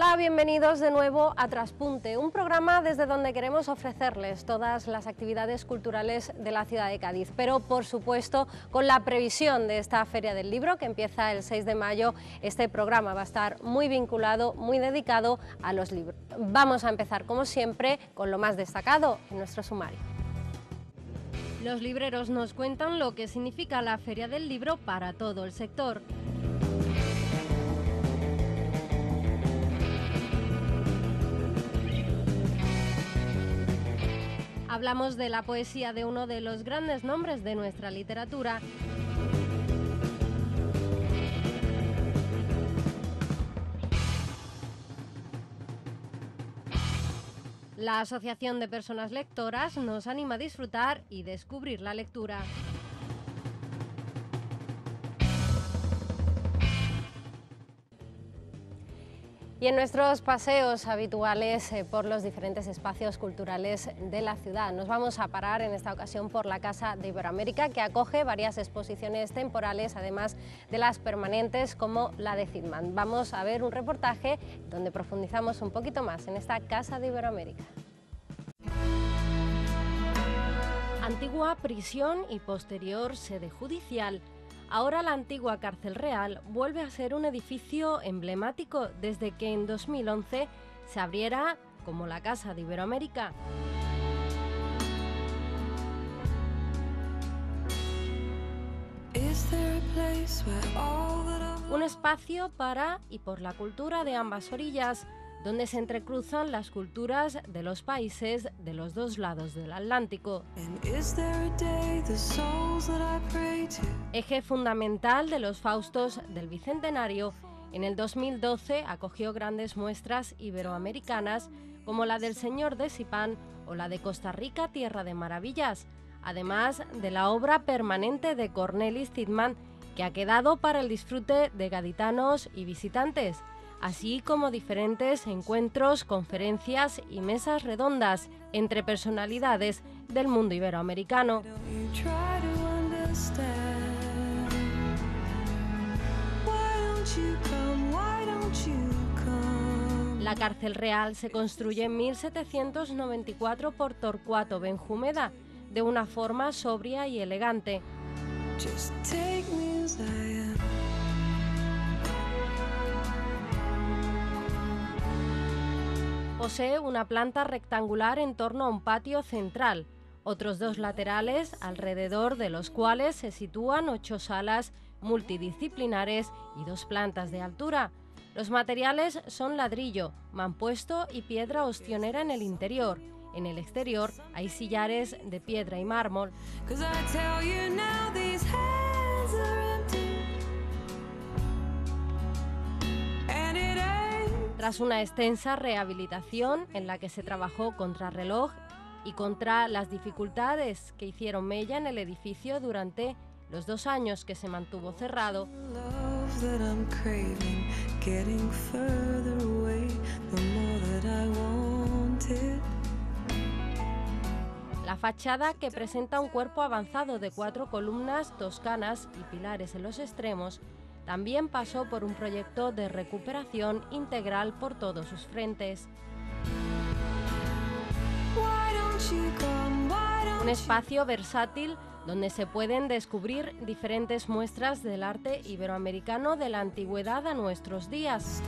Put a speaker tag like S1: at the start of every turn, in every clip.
S1: Hola, bienvenidos de nuevo a Traspunte, un programa desde donde queremos ofrecerles todas las actividades culturales de la ciudad de Cádiz, pero por supuesto con la previsión de esta Feria del Libro que empieza el 6 de mayo, este programa va a estar muy vinculado, muy dedicado a los libros. Vamos a empezar como siempre con lo más destacado en nuestro sumario. Los libreros nos cuentan lo que significa la Feria del Libro para todo el sector. Hablamos de la poesía de uno de los grandes nombres de nuestra literatura. La Asociación de Personas Lectoras nos anima a disfrutar y descubrir la lectura. Y en nuestros paseos habituales eh, por los diferentes espacios culturales de la ciudad, nos vamos a parar en esta ocasión por la Casa de Iberoamérica, que acoge varias exposiciones temporales, además de las permanentes como la de Fitman. Vamos a ver un reportaje donde profundizamos un poquito más en esta Casa de Iberoamérica. Antigua prisión y posterior sede judicial Ahora la antigua cárcel real vuelve a ser un edificio emblemático desde que en 2011 se abriera como la Casa de Iberoamérica. Un espacio para y por la cultura de ambas orillas, donde se entrecruzan las culturas de los países de los dos lados del Atlántico. Eje fundamental de los Faustos del Bicentenario, en el 2012 acogió grandes muestras iberoamericanas como la del Señor de Sipán o la de Costa Rica, Tierra de Maravillas, además de la obra permanente de Cornelis Tidman, que ha quedado para el disfrute de gaditanos y visitantes así como diferentes encuentros, conferencias y mesas redondas entre personalidades del mundo iberoamericano. La cárcel real se construye en 1794 por Torcuato Benjumeda de una forma sobria y elegante. Posee una planta rectangular en torno a un patio central, otros dos laterales alrededor de los cuales se sitúan ocho salas multidisciplinares y dos plantas de altura. Los materiales son ladrillo, mampuesto y piedra ostionera en el interior. En el exterior hay sillares de piedra y mármol. Tras una extensa rehabilitación en la que se trabajó contra reloj y contra las dificultades que hicieron mella en el edificio durante los dos años que se mantuvo cerrado, la fachada, que presenta un cuerpo avanzado de cuatro columnas toscanas y pilares en los extremos, también pasó por un proyecto de recuperación integral por todos sus frentes. Un espacio versátil donde se pueden descubrir diferentes muestras del arte iberoamericano de la antigüedad a nuestros días.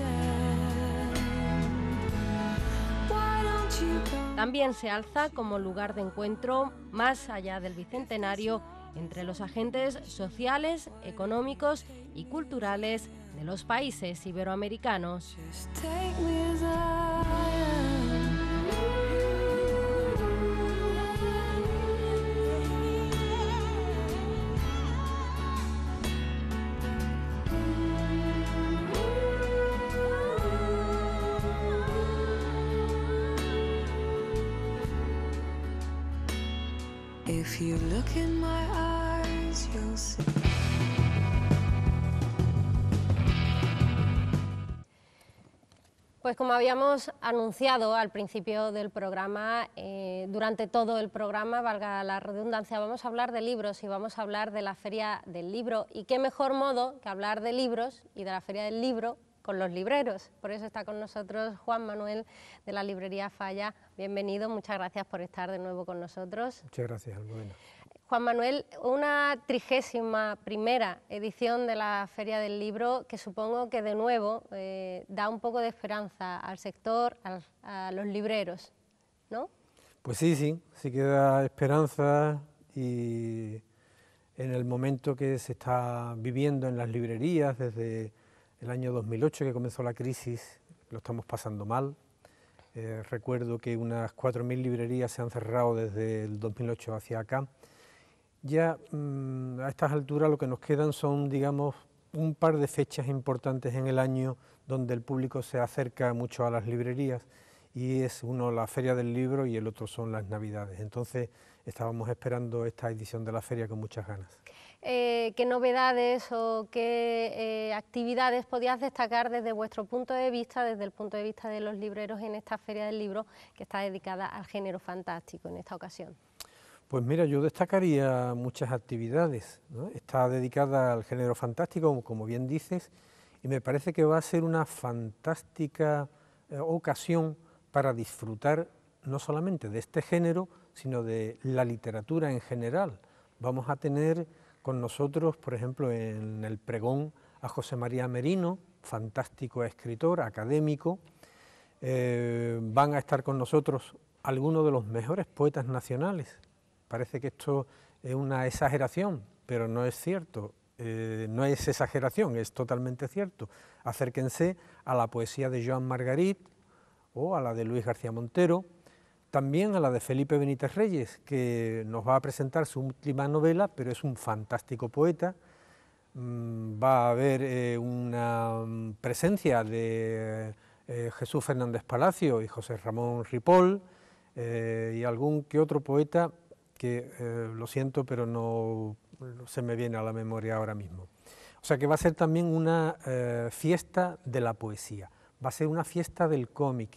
S1: También se alza como lugar de encuentro más allá del Bicentenario entre los agentes sociales, económicos y culturales de los países iberoamericanos. Pues como habíamos anunciado al principio del programa, eh, durante todo el programa, valga la redundancia, vamos a hablar de libros y vamos a hablar de la Feria del Libro. Y qué mejor modo que hablar de libros y de la Feria del Libro con los libreros. Por eso está con nosotros Juan Manuel de la librería Falla. Bienvenido, muchas gracias por estar de nuevo con nosotros.
S2: Muchas gracias, Almudena.
S1: Juan Manuel, una trigésima primera edición de la Feria del Libro que supongo que de nuevo eh, da un poco de esperanza al sector, a los libreros, ¿no?
S2: Pues sí, sí, sí que da esperanza y en el momento que se está viviendo en las librerías desde el año 2008 que comenzó la crisis, lo estamos pasando mal. Eh, recuerdo que unas 4.000 librerías se han cerrado desde el 2008 hacia acá ya mm, a estas alturas lo que nos quedan son, digamos, un par de fechas importantes en el año donde el público se acerca mucho a las librerías y es uno la Feria del Libro y el otro son las Navidades. Entonces estábamos esperando esta edición de la feria con muchas ganas.
S1: Eh, ¿Qué novedades o qué eh, actividades podías destacar desde vuestro punto de vista, desde el punto de vista de los libreros en esta Feria del Libro que está dedicada al género fantástico en esta ocasión?
S2: Pues mira, yo destacaría muchas actividades. Está dedicada al género fantástico, como bien dices, y me parece que va a ser una fantástica eh, ocasión para disfrutar no solamente de este género, sino de la literatura en general. Vamos a tener con nosotros, por ejemplo, en el pregón a José María Merino, fantástico escritor, académico. Eh, van a estar con nosotros algunos de los mejores poetas nacionales, Parece que esto es una exageración, pero no es cierto. Eh, no es exageración, es totalmente cierto. Acérquense a la poesía de Joan Margarit o a la de Luis García Montero, también a la de Felipe Benítez Reyes, que nos va a presentar su última novela, pero es un fantástico poeta. Mm, va a haber eh, una mm, presencia de eh, Jesús Fernández Palacio y José Ramón Ripoll y algún que otro poeta que eh, lo siento, pero no, se me viene a la memoria ahora mismo. O sea que va a ser también una eh, fiesta de la poesía, va a ser una fiesta del cómic,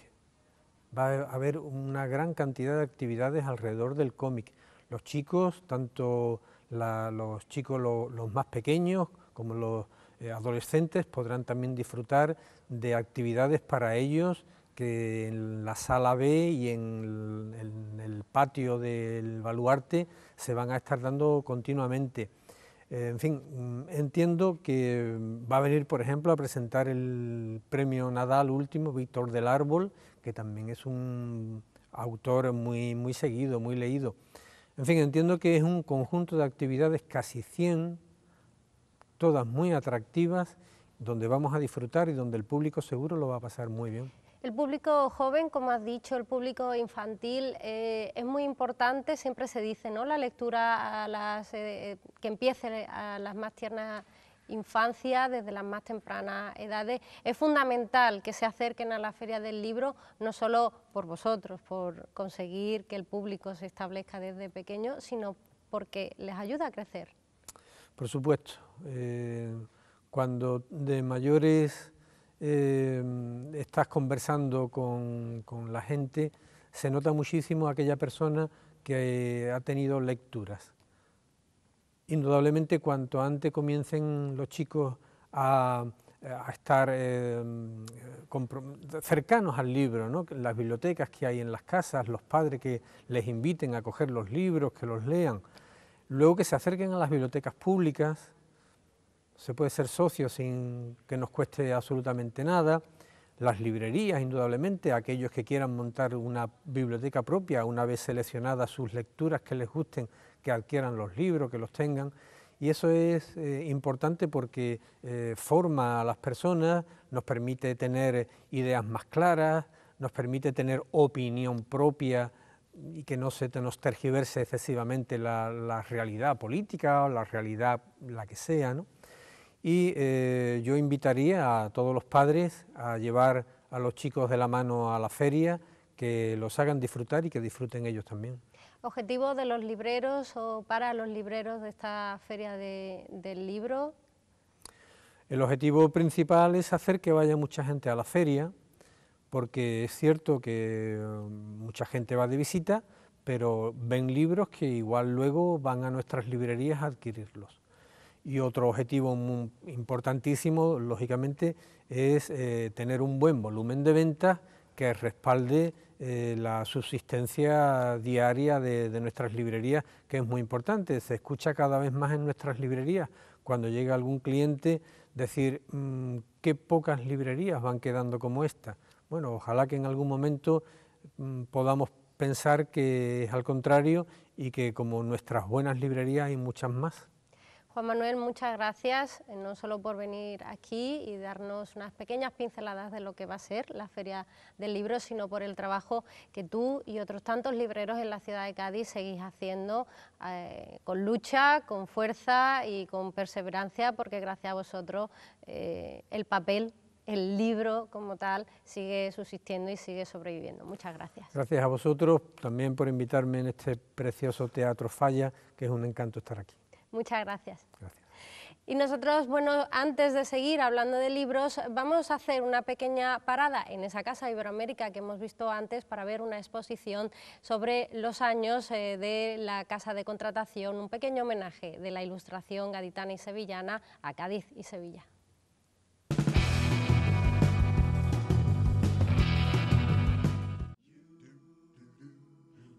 S2: va a haber una gran cantidad de actividades alrededor del cómic. Los chicos, tanto los chicos los más pequeños como los eh, adolescentes podrán también disfrutar de actividades para ellos que en la sala B y en el, patio del baluarte se van a estar dando continuamente. Eh, en fin, mm, entiendo que va a venir, por ejemplo, a presentar el premio Nadal último, Víctor del Árbol, que también es un autor muy, muy seguido, muy leído. En fin, entiendo que es un conjunto de actividades, casi 100, todas muy atractivas, donde vamos a disfrutar y donde el público seguro lo va a pasar muy bien.
S1: El público joven, como has dicho, el público infantil eh, es muy importante, siempre se dice, ¿no? La lectura a las, eh, que empiece a las más tiernas infancias, desde las más tempranas edades. Es fundamental que se acerquen a la Feria del Libro, no solo por vosotros, por conseguir que el público se establezca desde pequeño, sino porque les ayuda a crecer.
S2: Por supuesto. Eh, cuando de mayores eh, estás conversando con, la gente, se nota muchísimo aquella persona que ha tenido lecturas. Indudablemente, cuanto antes comiencen los chicos a, estar eh, cercanos al libro, ¿no? las bibliotecas que hay en las casas, los padres que les inviten a coger los libros, que los lean, luego que se acerquen a las bibliotecas públicas, se puede ser socio sin que nos cueste absolutamente nada, las librerías, indudablemente, aquellos que quieran montar una biblioteca propia, una vez seleccionadas sus lecturas que les gusten, que adquieran los libros, que los tengan. Y eso es eh, importante porque eh, forma a las personas, nos permite tener ideas más claras, nos permite tener opinión propia y que no se nos tergiverse excesivamente la, la realidad política o la realidad la que sea. ¿no? Y eh, yo invitaría a todos los padres a llevar a los chicos de la mano a la feria, que los hagan disfrutar y que disfruten ellos también.
S1: ¿Objetivo de los libreros o para los libreros de esta feria del libro?
S2: El objetivo principal es hacer que vaya mucha gente a la feria, porque es cierto que um, mucha gente va de visita, pero ven libros que igual luego van a nuestras librerías a adquirirlos. Y otro objetivo importantísimo, lógicamente, es eh, tener un buen volumen de ventas que respalde eh, la subsistencia diaria de, nuestras librerías, que es muy importante. Se escucha cada vez más en nuestras librerías cuando llega algún cliente decir mm, qué pocas librerías van quedando como esta. Bueno, ojalá que en algún momento mm, podamos pensar que es al contrario y que como nuestras buenas librerías hay muchas más.
S1: Juan Manuel, muchas gracias, eh, no solo por venir aquí y darnos unas pequeñas pinceladas de lo que va a ser la Feria del Libro, sino por el trabajo que tú y otros tantos libreros en la ciudad de Cádiz seguís haciendo eh, con lucha, con fuerza y con perseverancia, porque gracias a vosotros eh, el papel el libro como tal sigue subsistiendo y sigue sobreviviendo. Muchas gracias.
S2: Gracias a vosotros también por invitarme en este precioso Teatro Falla, que es un encanto estar aquí.
S1: Muchas gracias. Y nosotros, bueno, antes de seguir hablando de libros, vamos a hacer una pequeña parada en esa Casa Iberoamérica que hemos visto antes para ver una exposición sobre los años eh, de la Casa de Contratación, un pequeño homenaje de la ilustración gaditana y sevillana a Cádiz y Sevilla.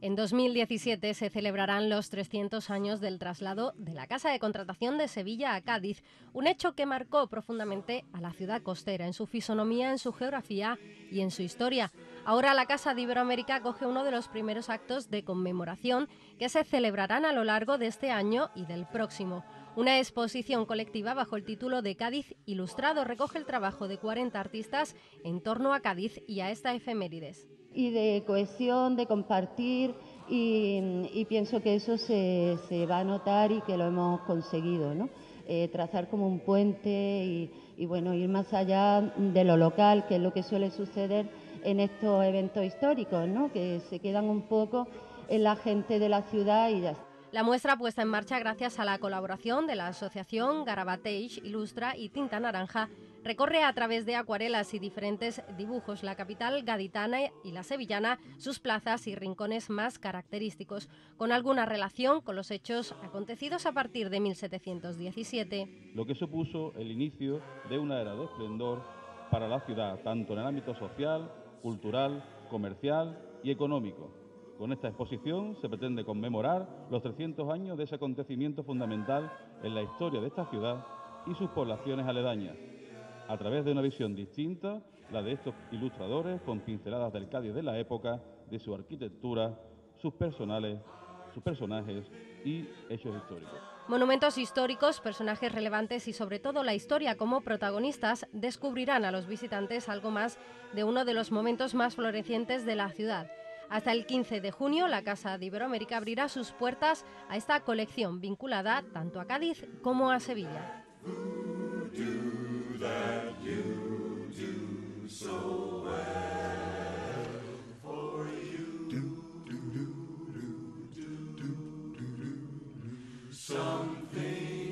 S1: En 2017 se celebrarán los 300 años del traslado de la Casa de Contratación de Sevilla a Cádiz, un hecho que marcó profundamente a la ciudad costera en su fisonomía, en su geografía y en su historia. Ahora la Casa de Iberoamérica acoge uno de los primeros actos de conmemoración que se celebrarán a lo largo de este año y del próximo. Una exposición colectiva bajo el título de Cádiz Ilustrado recoge el trabajo de 40 artistas en torno a Cádiz y a esta efemérides
S3: y de cohesión, de compartir y, pienso que eso se, va a notar y que lo hemos conseguido, ¿no? Eh, trazar como un puente y, bueno, ir más allá de lo local, que es lo que suele suceder en estos eventos históricos, ¿no? que se quedan un poco en la gente de la ciudad y ya
S1: La muestra puesta en marcha gracias a la colaboración de la asociación Garabateix Ilustra y Tinta Naranja recorre a través de acuarelas y diferentes dibujos la capital gaditana y la sevillana, sus plazas y rincones más característicos, con alguna relación con los hechos acontecidos a partir de 1717.
S4: Lo que supuso el inicio de una era de esplendor para la ciudad, tanto en el ámbito social, cultural, comercial y económico. Con esta exposición se pretende conmemorar los 300 años de ese acontecimiento fundamental en la historia de esta ciudad y sus poblaciones aledañas a través de una visión distinta, la de estos ilustradores con pinceladas del Cádiz de la época, de su arquitectura, sus personales, sus personajes y hechos históricos.
S1: Monumentos históricos, personajes relevantes y sobre todo la historia como protagonistas descubrirán a los visitantes algo más de uno de los momentos más florecientes de la ciudad. Hasta el 15 de junio, la Casa de Iberoamérica abrirá sus puertas a esta colección vinculada tanto a Cádiz como a Sevilla. Something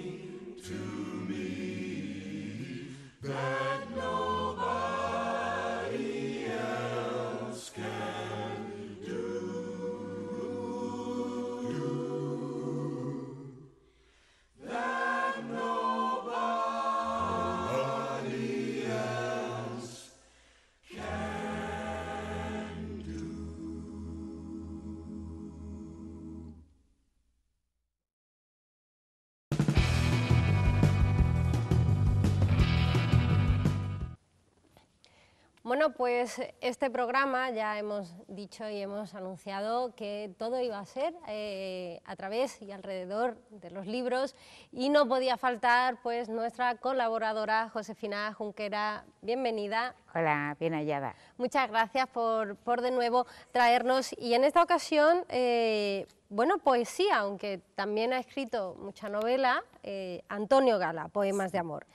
S1: Bueno, pues este programa ya hemos dicho y hemos anunciado que todo iba a ser eh, a través y alrededor de los libros y no podía faltar pues nuestra colaboradora Josefina Junquera. Bienvenida.
S5: Hola, bien hallada.
S1: Muchas gracias por, por de nuevo traernos y en esta ocasión, eh, bueno, poesía, aunque también ha escrito mucha novela, eh, Antonio Gala, Poemas de Amor.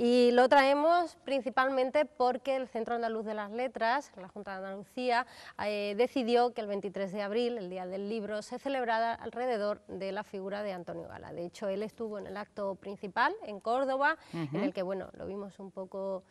S1: Y lo traemos principalmente porque el Centro Andaluz de las Letras, la Junta de Andalucía, eh, decidió que el 23 de abril, el Día del Libro, se celebrara alrededor de la figura de Antonio Gala. De hecho, él estuvo en el acto principal en Córdoba, en el que, bueno, lo vimos un poco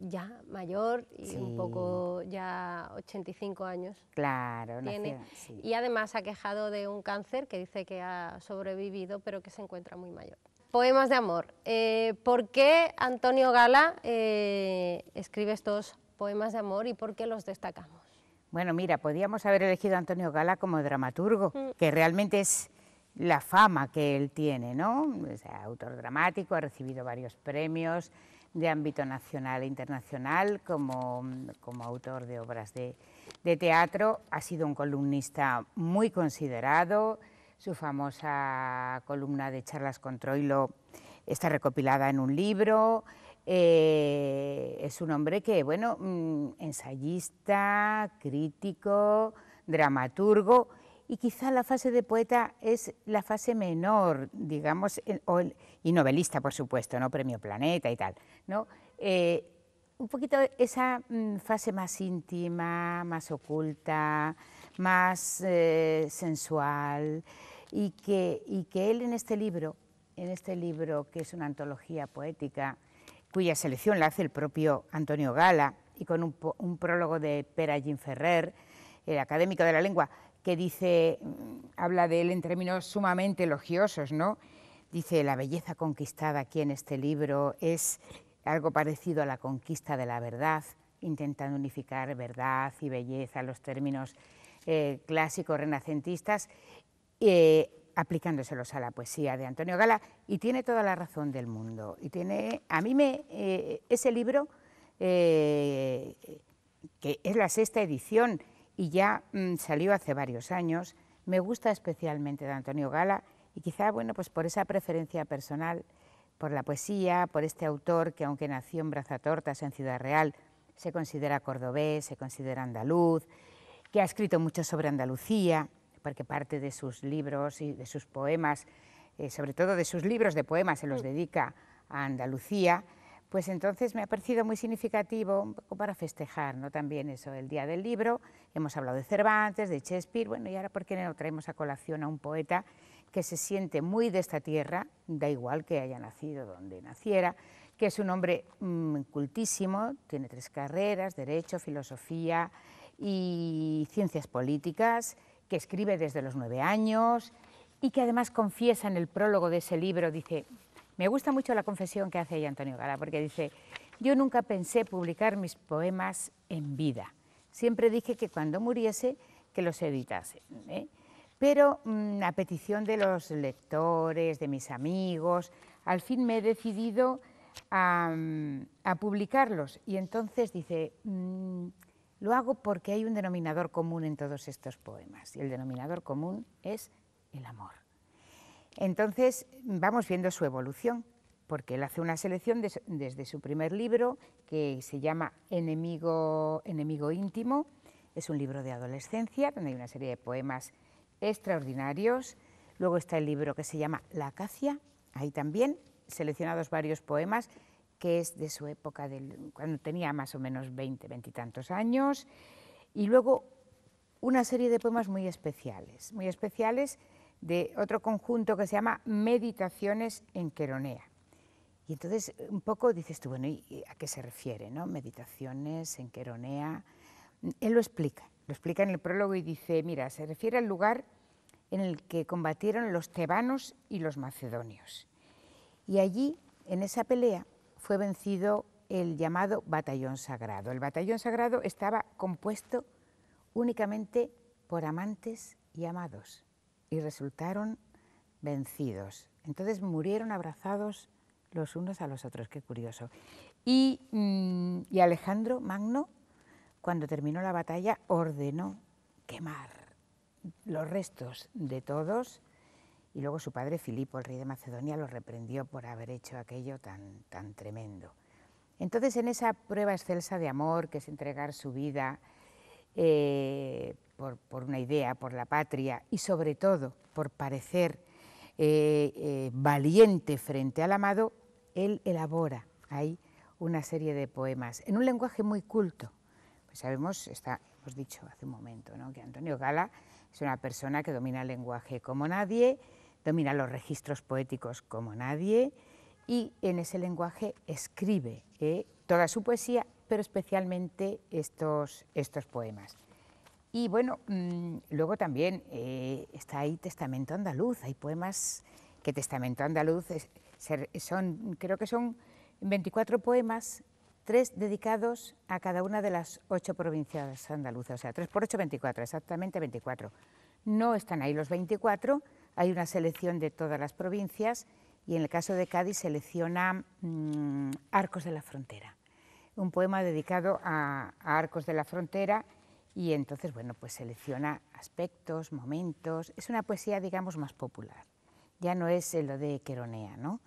S1: ya mayor y un poco ya 85 años.
S5: Claro,
S1: tiene. Y además ha quejado de un cáncer que dice que ha sobrevivido, pero que se encuentra muy mayor. Poemas de amor. Eh, ¿Por qué Antonio Gala eh, escribe estos poemas de amor y por qué los destacamos?
S5: Bueno, mira, podríamos haber elegido a Antonio Gala como dramaturgo, mm. que realmente es la fama que él tiene, ¿no? autor dramático, ha recibido varios premios de ámbito nacional e internacional como, autor de obras de, teatro, ha sido un columnista muy considerado, su famosa columna de charlas con Troilo está recopilada en un libro, eh, es un hombre que, bueno, mm, ensayista, crítico, dramaturgo, y quizá la fase de poeta es la fase menor, digamos, y novelista, por supuesto, ¿no? Premio Planeta y tal, ¿no? Eh, un poquito esa mm, fase más íntima, más oculta, más eh, sensual, y que, él en este libro, en este libro que es una antología poética, cuya selección la hace el propio Antonio Gala, y con un, un prólogo de Pera Jean Ferrer, el académico de la lengua, que dice, mm, habla de él en términos sumamente elogiosos, ¿no? Dice, la belleza conquistada aquí en este libro es algo parecido a la conquista de la verdad, intentando unificar verdad y belleza, los términos eh, clásicos renacentistas, eh, aplicándoselos a la poesía de Antonio Gala, y tiene toda la razón del mundo. Y tiene, a mí me, eh, ese libro, que es la sexta edición, y ya mm, salió hace varios años. Me gusta especialmente de Antonio Gala y quizá, bueno, pues por esa preferencia personal, por la poesía, por este autor que aunque nació en Brazatortas, en Ciudad Real, se considera cordobés, se considera andaluz, que ha escrito mucho sobre Andalucía, porque parte de sus libros y de sus poemas, eh, sobre todo de sus libros de poemas, se los mm. dedica a Andalucía pues entonces me ha parecido muy significativo, un poco para festejar ¿no? también eso, el Día del Libro. Hemos hablado de Cervantes, de Shakespeare, bueno, y ahora por qué no traemos a colación a un poeta que se siente muy de esta tierra, da igual que haya nacido donde naciera, que es un hombre mm, cultísimo, tiene tres carreras, Derecho, Filosofía y Ciencias Políticas, que escribe desde los nueve años y que además confiesa en el prólogo de ese libro, dice, me gusta mucho la confesión que hace ahí Antonio Gala, porque dice, yo nunca pensé publicar mis poemas en vida. Siempre dije que cuando muriese, que los editase. ¿eh? Pero mm, a petición de los lectores, de mis amigos, al fin me he decidido a, mm, publicarlos. Y entonces dice, mm, lo hago porque hay un denominador común en todos estos poemas. Y el denominador común es el amor. Entonces vamos viendo su evolución, porque él hace una selección desde su primer libro, que se llama Enemigo, Enemigo íntimo, es un libro de adolescencia, donde hay una serie de poemas extraordinarios. Luego está el libro que se llama La acacia, ahí también seleccionados varios poemas, que es de su época, cuando tenía más o menos 20, 20 y tantos años. Y luego una serie de poemas muy especiales, muy especiales de otro conjunto que se llama Meditaciones en Queronea. Y entonces un poco dices tú, bueno, ¿y a qué se refiere? No? Meditaciones en Queronea. Él lo explica, lo explica en el prólogo y dice, mira, se refiere al lugar en el que combatieron los tebanos y los macedonios. Y allí, en esa pelea, fue vencido el llamado batallón sagrado. El batallón sagrado estaba compuesto únicamente por amantes y amados y resultaron vencidos. Entonces murieron abrazados los unos a los otros, qué curioso. Y, mm, y Alejandro Magno, cuando terminó la batalla, ordenó quemar los restos de todos y luego su padre Filipo, el rey de Macedonia, lo reprendió por haber hecho aquello tan, tan tremendo. Entonces, en esa prueba excelsa de amor, que es entregar su vida eh, por, una idea, por la patria y sobre todo por parecer eh, eh, valiente frente al amado, él elabora ahí una serie de poemas en un lenguaje muy culto. Pues sabemos, está, hemos dicho hace un momento, que Antonio Gala es una persona que domina el lenguaje como nadie, domina los registros poéticos como nadie y en ese lenguaje escribe eh, toda su poesía, pero especialmente estos, estos poemas. Y bueno, mm, luego también eh, está ahí Testamento Andaluz, hay poemas que Testamento Andaluz son, creo que son 24 poemas, tres dedicados a cada una de las ocho provincias andaluzas, o sea, 3 por 8, 24, exactamente 24. No están ahí los 24, hay una selección de todas las provincias y en el caso de Cádiz selecciona mm, Arcos de la Frontera, un poema dedicado a, Arcos de la Frontera y entonces, bueno, pues selecciona aspectos, momentos, es una poesía, digamos, más popular. Ya no es lo de Queronea, ¿no?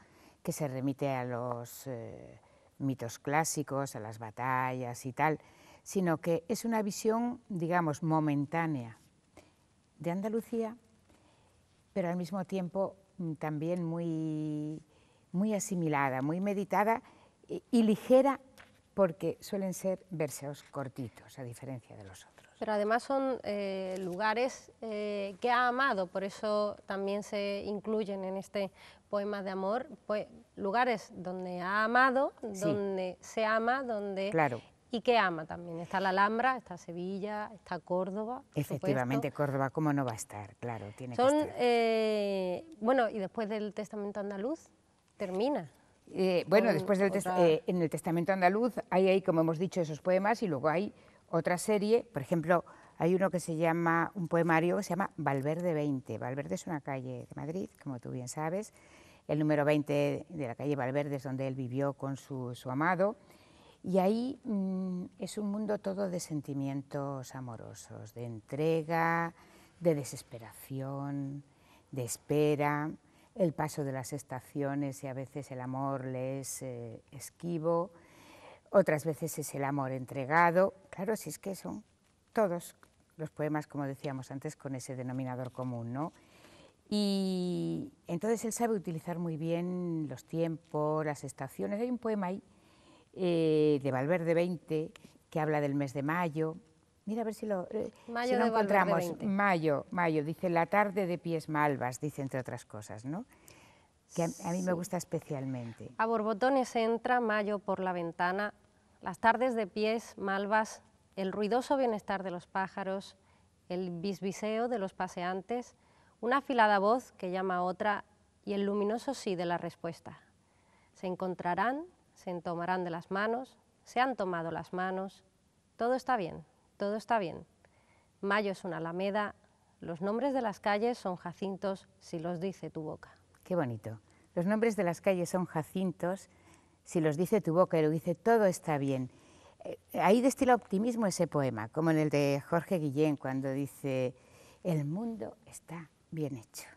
S5: que se remite a los eh, mitos clásicos, a las batallas y tal, sino que es una visión, digamos, momentánea de Andalucía, pero al mismo tiempo mm, también muy, muy asimilada, muy meditada y, ligera, porque suelen ser versos cortitos, a diferencia de los otros.
S1: Pero además son eh, lugares eh, que ha amado, por eso también se incluyen en este poema de amor, pues, lugares donde ha amado, donde se ama, donde
S5: claro
S1: y que ama también. Está la Alhambra, está Sevilla, está Córdoba.
S5: Efectivamente, Córdoba, ¿cómo no va a estar? Claro, tiene
S1: Son,
S5: que estar.
S1: Eh, bueno, y después del Testamento Andaluz, termina.
S5: Eh, bueno, después del eh, en el Testamento Andaluz hay ahí, como hemos dicho, esos poemas y luego hay otra serie, por ejemplo, hay uno que se llama, un poemario que se llama Valverde 20. Valverde es una calle de Madrid, como tú bien sabes. El número 20 de la calle Valverde es donde él vivió con su, su amado y ahí mm, es un mundo todo de sentimientos amorosos, de entrega, de desesperación, de espera, el paso de las estaciones y a veces el amor le es eh, esquivo, otras veces es el amor entregado. Claro, si es que son todos los poemas, como decíamos antes, con ese denominador común, ¿no? Y entonces él sabe utilizar muy bien los tiempos, las estaciones. Hay un poema ahí eh, de Valverde 20, que habla del mes de mayo. Mira a ver si lo,
S1: eh, mayo encontramos.
S5: Mayo, mayo, dice la tarde de pies malvas, dice entre otras cosas, ¿no? Que a, mí me gusta especialmente.
S1: A borbotones entra mayo por la ventana, las tardes de pies malvas, el ruidoso bienestar de los pájaros, el bisbiseo de los paseantes, una afilada voz que llama a otra y el luminoso sí de la respuesta. Se encontrarán se tomarán de las manos, se han tomado las manos, todo está bien, todo está bien. Mayo es una alameda, los nombres de las calles son jacintos si los dice tu boca.
S5: Qué bonito. Los nombres de las calles son jacintos si los dice tu boca y lo dice todo está bien. Eh, ahí destila optimismo ese poema, como en el de Jorge Guillén, cuando dice, el mundo está bien hecho.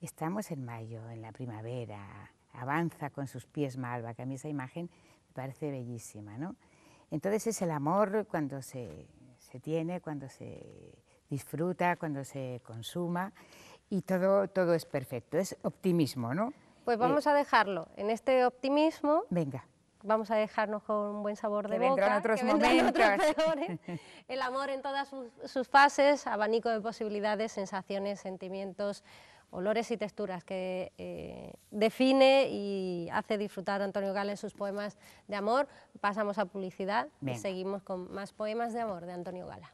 S5: Estamos en mayo, en la primavera, avanza con sus pies malva, que a mí esa imagen me parece bellísima. ¿no? Entonces es el amor cuando se, tiene, cuando se disfruta, cuando se consuma y todo, todo es perfecto, es optimismo. ¿no?
S1: Pues vamos eh, a dejarlo en este optimismo.
S5: Venga.
S1: Vamos a dejarnos con un buen sabor de
S5: que
S1: boca.
S5: Otros que momentos.
S1: Otros el amor en todas sus, sus fases, abanico de posibilidades, sensaciones, sentimientos, olores y texturas que eh, define y hace disfrutar a Antonio Gala en sus poemas de amor. Pasamos a publicidad y seguimos con más poemas de amor de Antonio Gala.